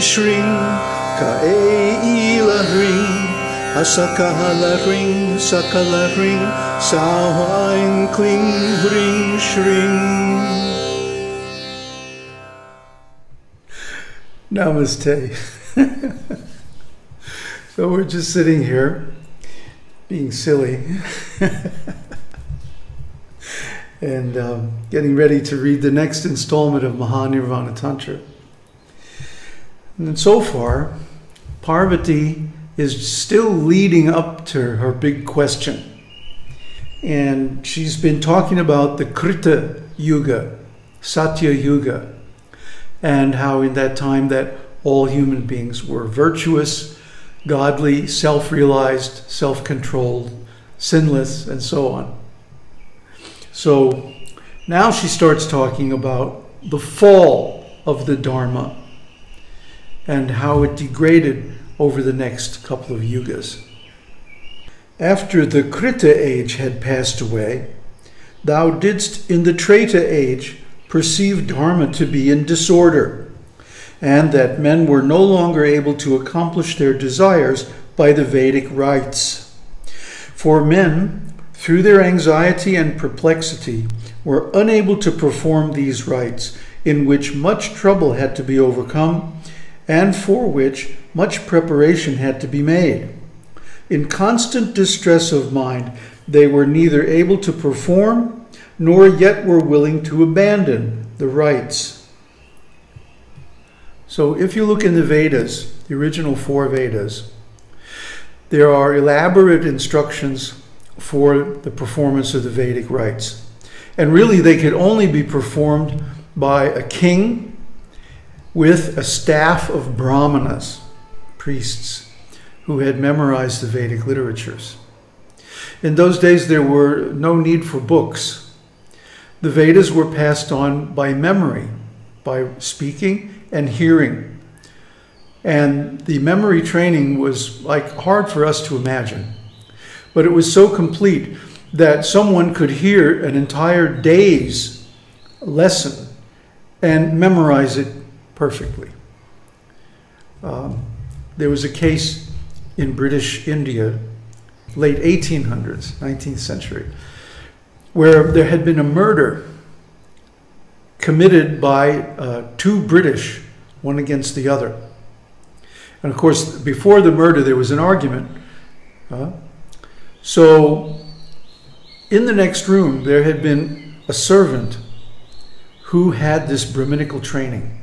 shring kae ila ring asakahala ring sakala ring sawain kling ring shring Namaste. so we're just sitting here being silly and um, getting ready to read the next installment of Mahanirvana Tantra. And so far, Parvati is still leading up to her big question. And she's been talking about the Krita Yuga, Satya Yuga, and how in that time that all human beings were virtuous, godly, self-realized, self-controlled, sinless, and so on. So now she starts talking about the fall of the Dharma and how it degraded over the next couple of yugas. After the Krita age had passed away, thou didst in the Treta age perceive Dharma to be in disorder, and that men were no longer able to accomplish their desires by the Vedic rites. For men, through their anxiety and perplexity, were unable to perform these rites, in which much trouble had to be overcome, and for which much preparation had to be made. In constant distress of mind, they were neither able to perform nor yet were willing to abandon the rites. So, if you look in the Vedas, the original four Vedas, there are elaborate instructions for the performance of the Vedic rites. And really, they could only be performed by a king with a staff of brahmanas, priests, who had memorized the Vedic literatures. In those days, there were no need for books. The Vedas were passed on by memory, by speaking and hearing. And the memory training was like hard for us to imagine. But it was so complete that someone could hear an entire day's lesson and memorize it perfectly. Um, there was a case in British India, late 1800s, 19th century, where there had been a murder committed by uh, two British, one against the other. And of course, before the murder, there was an argument. Uh, so, in the next room, there had been a servant who had this Brahminical training.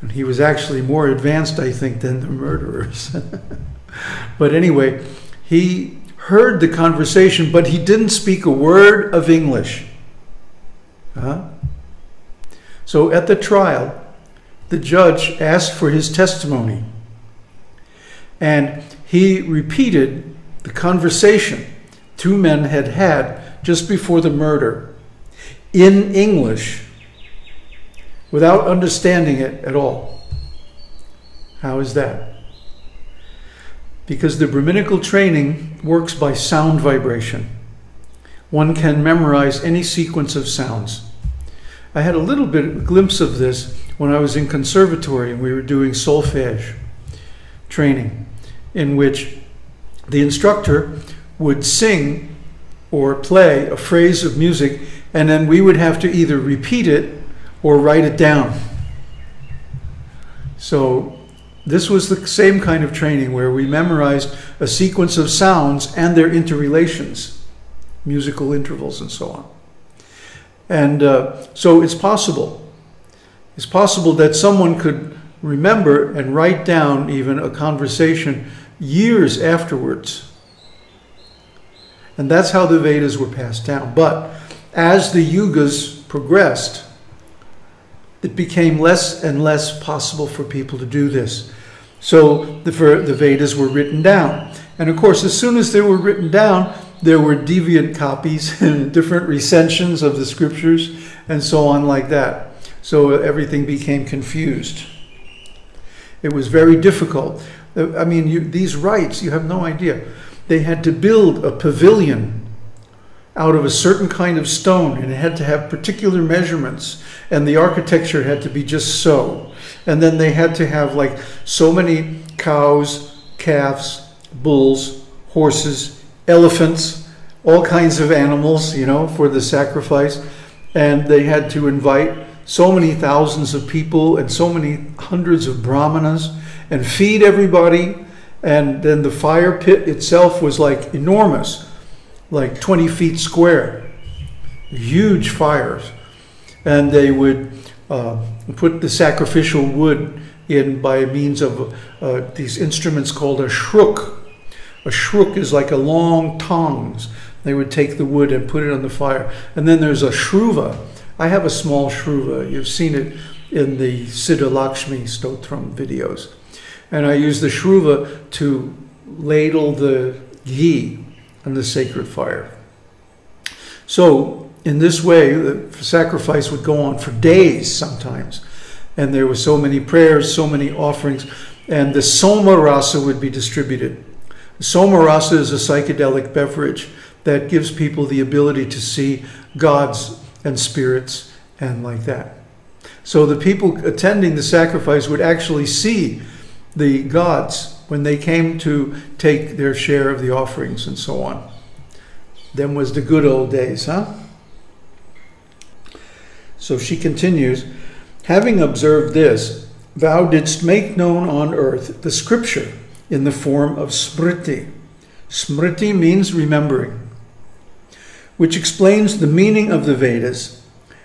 And he was actually more advanced, I think, than the murderers. but anyway, he heard the conversation, but he didn't speak a word of English. Huh? So at the trial, the judge asked for his testimony. And he repeated the conversation two men had had just before the murder in English without understanding it at all. How is that? because the Brahminical training works by sound vibration. One can memorize any sequence of sounds. I had a little bit of a glimpse of this when I was in conservatory and we were doing solfege training, in which the instructor would sing or play a phrase of music, and then we would have to either repeat it or write it down. So this was the same kind of training where we memorized a sequence of sounds and their interrelations, musical intervals, and so on. And uh, so it's possible. It's possible that someone could remember and write down even a conversation years afterwards. And that's how the Vedas were passed down. But as the yugas progressed, it became less and less possible for people to do this. So the, the Vedas were written down. And of course, as soon as they were written down, there were deviant copies and different recensions of the scriptures and so on like that. So everything became confused. It was very difficult. Uh, I mean, you, these rites, you have no idea. They had to build a pavilion out of a certain kind of stone and it had to have particular measurements and the architecture had to be just so And then they had to have like so many cows, calves, bulls, horses, elephants, all kinds of animals, you know, for the sacrifice. And they had to invite so many thousands of people and so many hundreds of brahmanas and feed everybody. And then the fire pit itself was like enormous, like 20 feet square, huge fires. And they would uh, put the sacrificial wood in by means of uh, these instruments called a shruk. A shruk is like a long tongs. They would take the wood and put it on the fire. And then there's a shruva. I have a small shruva. You've seen it in the Siddha Lakshmi Stotram videos. And I use the shruva to ladle the ghee on the sacred fire. So, in this way, the sacrifice would go on for days sometimes. And there were so many prayers, so many offerings, and the soma rasa would be distributed. Soma rasa is a psychedelic beverage that gives people the ability to see gods and spirits and like that. So the people attending the sacrifice would actually see the gods when they came to take their share of the offerings and so on. Them was the good old days, huh? So she continues, having observed this, thou didst make known on earth the scripture in the form of smriti. Smriti means remembering, which explains the meaning of the Vedas,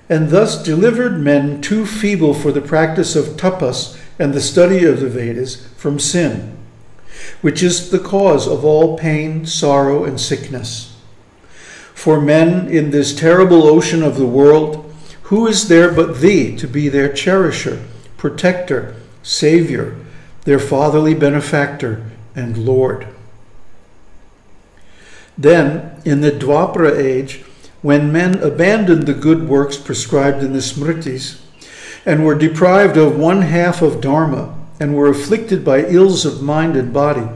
and thus delivered men too feeble for the practice of tapas and the study of the Vedas from sin, which is the cause of all pain, sorrow, and sickness. For men in this terrible ocean of the world, who is there but thee to be their cherisher, protector, savior, their fatherly benefactor and Lord? Then, in the Dwapara age, when men abandoned the good works prescribed in the Smritis, and were deprived of one half of Dharma, and were afflicted by ills of mind and body,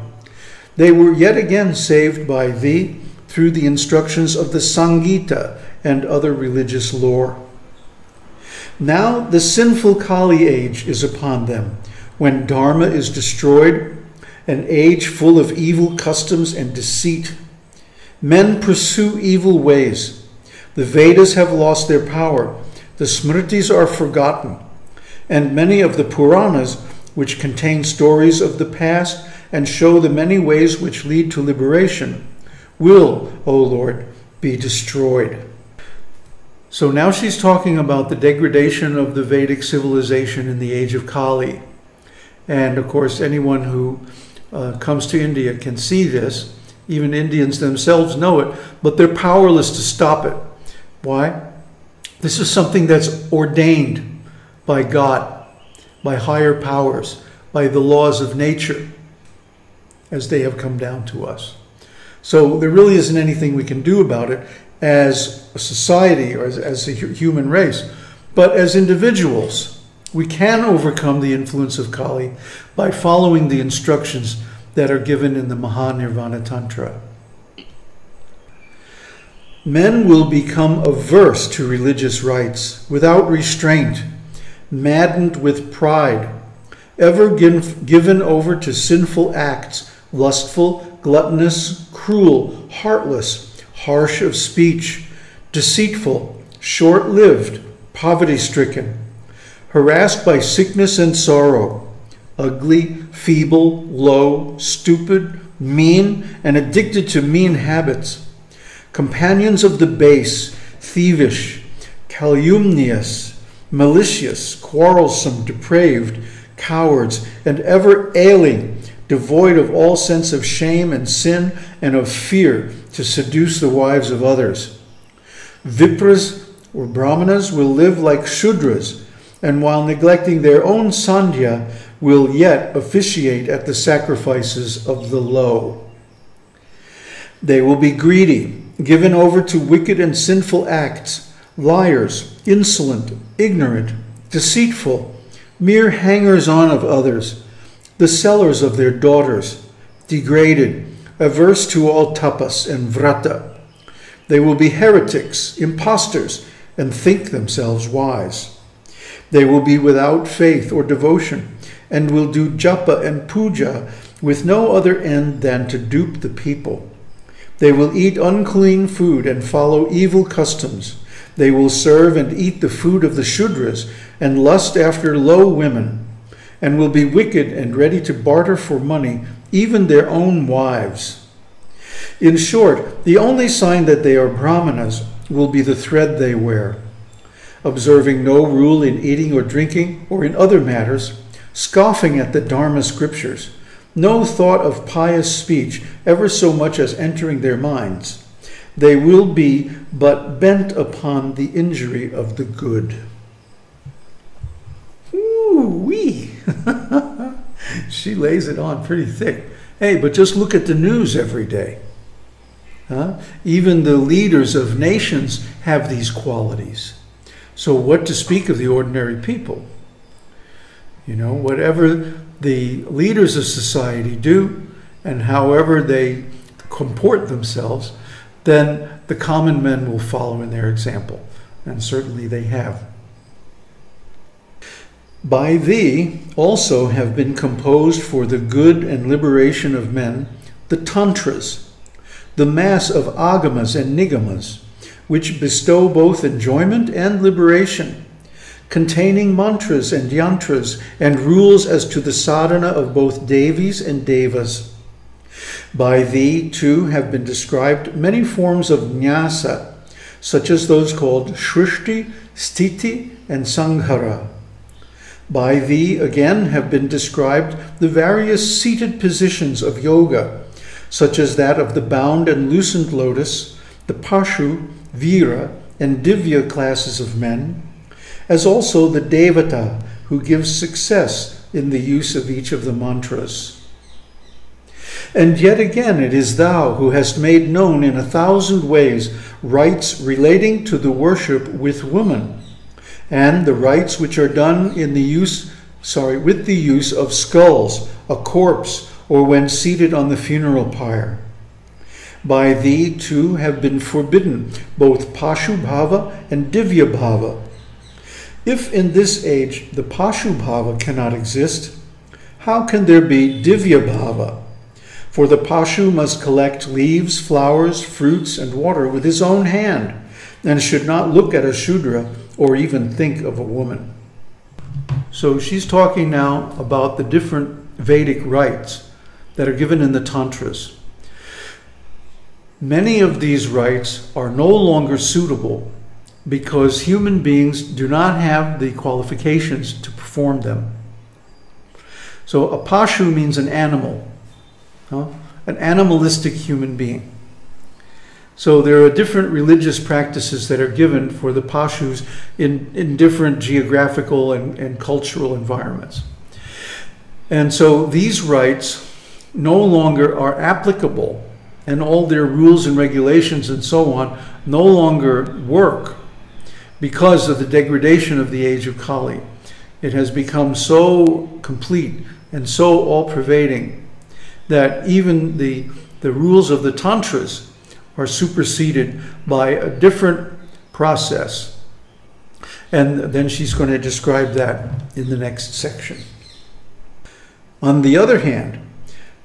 they were yet again saved by thee through the instructions of the Samhita and other religious lore. Now the sinful Kali age is upon them, when Dharma is destroyed, an age full of evil customs and deceit. Men pursue evil ways. The Vedas have lost their power the Smritis are forgotten, and many of the Puranas, which contain stories of the past and show the many ways which lead to liberation, will, O Lord, be destroyed. So now she's talking about the degradation of the Vedic civilization in the age of Kali. And of course, anyone who uh, comes to India can see this. Even Indians themselves know it, but they're powerless to stop it. Why? This is something that's ordained by God, by higher powers, by the laws of nature as they have come down to us. So there really isn't anything we can do about it as a society or as, as a human race. But as individuals, we can overcome the influence of Kali by following the instructions that are given in the Mahanirvana Tantra. Men will become averse to religious rites without restraint, maddened with pride, ever given over to sinful acts, lustful, gluttonous, cruel, heartless, harsh of speech, deceitful, short lived, poverty stricken, harassed by sickness and sorrow, ugly, feeble, low, stupid, mean, and addicted to mean habits companions of the base, thievish, calumnious, malicious, quarrelsome, depraved, cowards, and ever ailing, devoid of all sense of shame and sin and of fear to seduce the wives of others. Vipras or Brahmanas will live like Shudras, and while neglecting their own sandhya, will yet officiate at the sacrifices of the low. They will be greedy, given over to wicked and sinful acts, liars, insolent, ignorant, deceitful, mere hangers on of others, the sellers of their daughters, degraded, averse to all tapas and vrata. They will be heretics, impostors, and think themselves wise. They will be without faith or devotion, and will do japa and puja with no other end than to dupe the people. They will eat unclean food and follow evil customs. They will serve and eat the food of the Shudras and lust after low women, and will be wicked and ready to barter for money even their own wives. In short, the only sign that they are brahmanas will be the thread they wear. Observing no rule in eating or drinking or in other matters, scoffing at the Dharma scriptures, no thought of pious speech ever so much as entering their minds, they will be but bent upon the injury of the good. Ooh wee! she lays it on pretty thick. Hey, but just look at the news every day. Huh? Even the leaders of nations have these qualities. So, what to speak of the ordinary people? You know, whatever the leaders of society do and however they comport themselves, then the common men will follow in their example. And certainly they have. By thee also have been composed for the good and liberation of men the tantras, the mass of agamas and nigamas, which bestow both enjoyment and liberation containing mantras and yantras and rules as to the sadhana of both devis and devas. By thee, too, have been described many forms of nyasa, such as those called shrishti, sthiti, and sanghara. By thee, again, have been described the various seated positions of yoga, such as that of the bound and loosened lotus, the pashu, vira, and divya classes of men, as also the Devata, who gives success in the use of each of the mantras. And yet again, it is thou who hast made known in a thousand ways rites relating to the worship with woman, and the rites which are done in the use, sorry, with the use of skulls, a corpse, or when seated on the funeral pyre. By thee too have been forbidden both Pashu Bhava and Divya Bhava, if in this age the Pashu Bhava cannot exist, how can there be Divya Bhava? For the Pashu must collect leaves, flowers, fruits, and water with his own hand, and should not look at a Shudra or even think of a woman. So she's talking now about the different Vedic rites that are given in the Tantras. Many of these rites are no longer suitable because human beings do not have the qualifications to perform them. So a pashu means an animal, an animalistic human being. So there are different religious practices that are given for the pashus in, in different geographical and, and cultural environments. And so these rites no longer are applicable, and all their rules and regulations and so on no longer work because of the degradation of the age of Kali. It has become so complete and so all pervading that even the, the rules of the Tantras are superseded by a different process. And then she's going to describe that in the next section. On the other hand,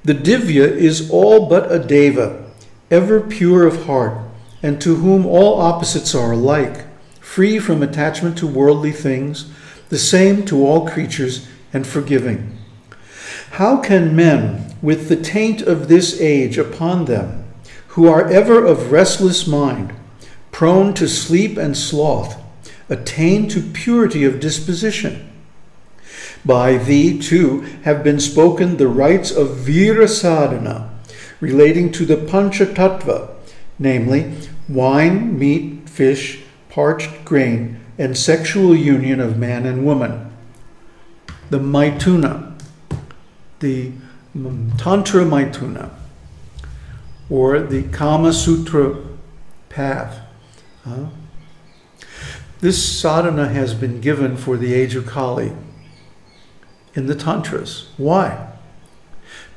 the Divya is all but a Deva, ever pure of heart, and to whom all opposites are alike free from attachment to worldly things, the same to all creatures, and forgiving. How can men, with the taint of this age upon them, who are ever of restless mind, prone to sleep and sloth, attain to purity of disposition? By thee, too, have been spoken the rites of Vira Sadhana, relating to the Panchatattva, namely wine, meat, fish, parched grain, and sexual union of man and woman. The Maithuna, the Tantra Maithuna, or the Kama Sutra path. This sadhana has been given for the age of Kali in the Tantras. Why?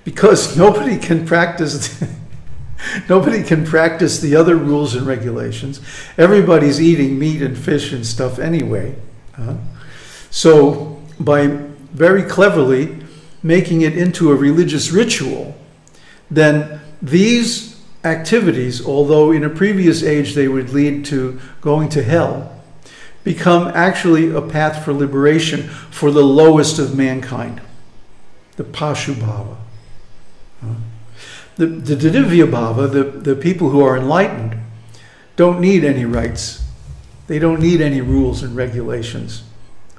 Because nobody can practice Nobody can practice the other rules and regulations. Everybody's eating meat and fish and stuff anyway. So, by very cleverly making it into a religious ritual, then these activities, although in a previous age they would lead to going to hell, become actually a path for liberation for the lowest of mankind, the Pashubhava. The, the Divya Bhava, the, the people who are enlightened, don't need any rites. They don't need any rules and regulations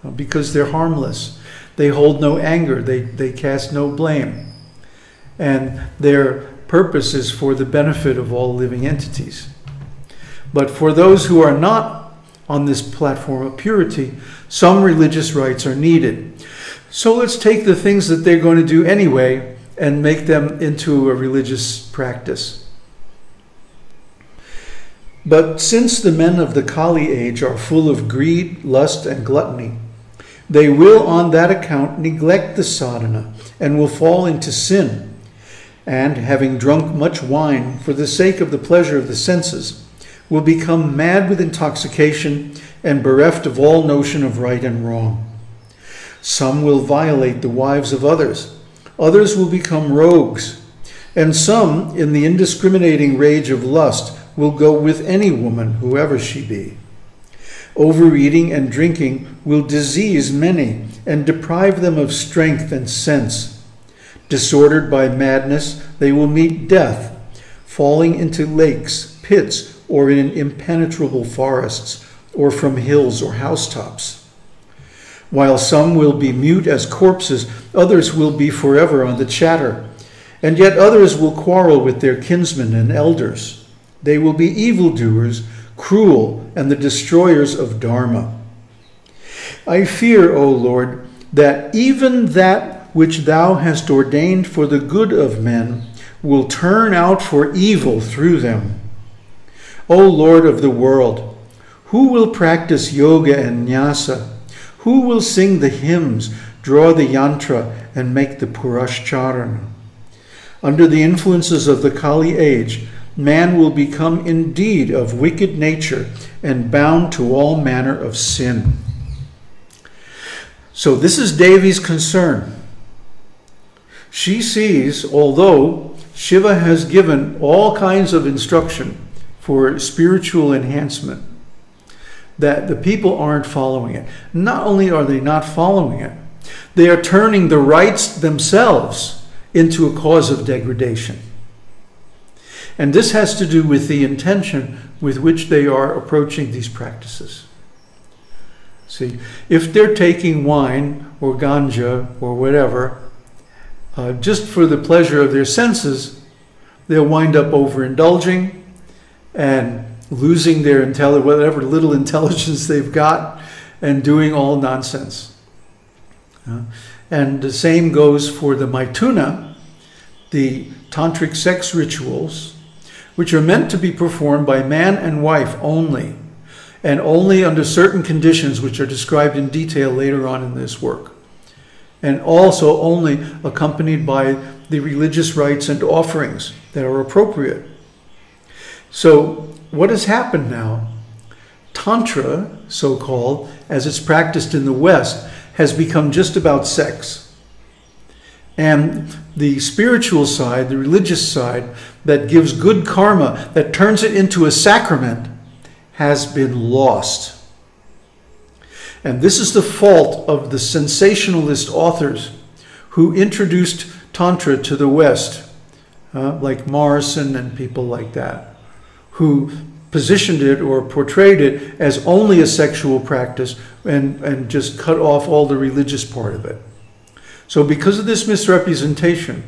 uh, because they're harmless. They hold no anger, they, they cast no blame. And their purpose is for the benefit of all living entities. But for those who are not on this platform of purity, some religious rites are needed. So let's take the things that they're going to do anyway and make them into a religious practice. But since the men of the Kali age are full of greed, lust, and gluttony, they will on that account neglect the sadhana and will fall into sin. And having drunk much wine for the sake of the pleasure of the senses, will become mad with intoxication and bereft of all notion of right and wrong. Some will violate the wives of others Others will become rogues, and some, in the indiscriminating rage of lust, will go with any woman, whoever she be. Overeating and drinking will disease many and deprive them of strength and sense. Disordered by madness, they will meet death, falling into lakes, pits, or in impenetrable forests, or from hills or housetops. While some will be mute as corpses, others will be forever on the chatter. And yet others will quarrel with their kinsmen and elders. They will be evildoers, cruel, and the destroyers of Dharma. I fear, O Lord, that even that which thou hast ordained for the good of men will turn out for evil through them. O Lord of the world, who will practice yoga and nyasa? Who will sing the hymns, draw the yantra, and make the Purashcharana? Under the influences of the Kali age, man will become indeed of wicked nature and bound to all manner of sin. So, this is Devi's concern. She sees, although Shiva has given all kinds of instruction for spiritual enhancement, that the people aren't following it. Not only are they not following it, they are turning the rites themselves into a cause of degradation. And this has to do with the intention with which they are approaching these practices. See, if they're taking wine or ganja or whatever, uh, just for the pleasure of their senses, they'll wind up overindulging and losing their intelligence, whatever little intelligence they've got, and doing all nonsense. Uh, and the same goes for the Maithuna, the tantric sex rituals, which are meant to be performed by man and wife only, and only under certain conditions which are described in detail later on in this work. And also only accompanied by the religious rites and offerings that are appropriate. So what has happened now? Tantra, so called, as it's practiced in the West, has become just about sex. And the spiritual side, the religious side, that gives good karma, that turns it into a sacrament, has been lost. And this is the fault of the sensationalist authors who introduced Tantra to the West, uh, like Morrison and people like that who positioned it or portrayed it as only a sexual practice and, and just cut off all the religious part of it. So, because of this misrepresentation,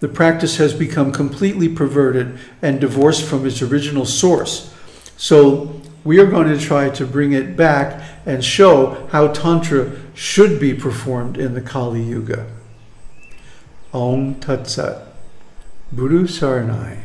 the practice has become completely perverted and divorced from its original source. So, we are going to try to bring it back and show how Tantra should be performed in the Kali Yuga. Om Tat Sat. Buddhu Saranai.